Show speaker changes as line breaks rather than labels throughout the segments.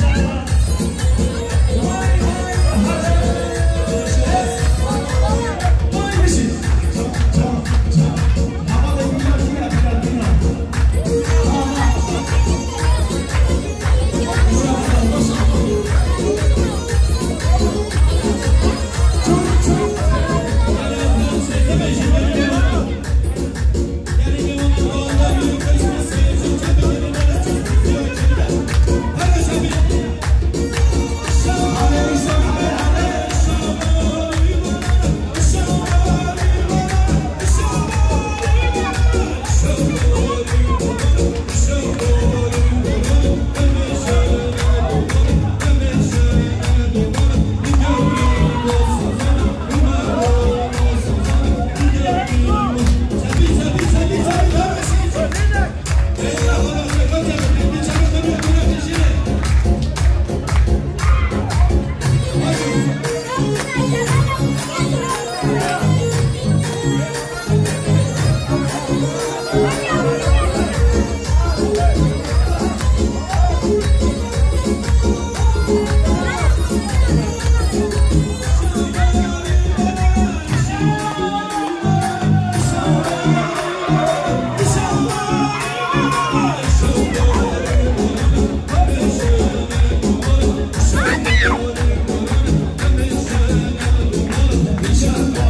Hadi Just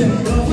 Jim Brown.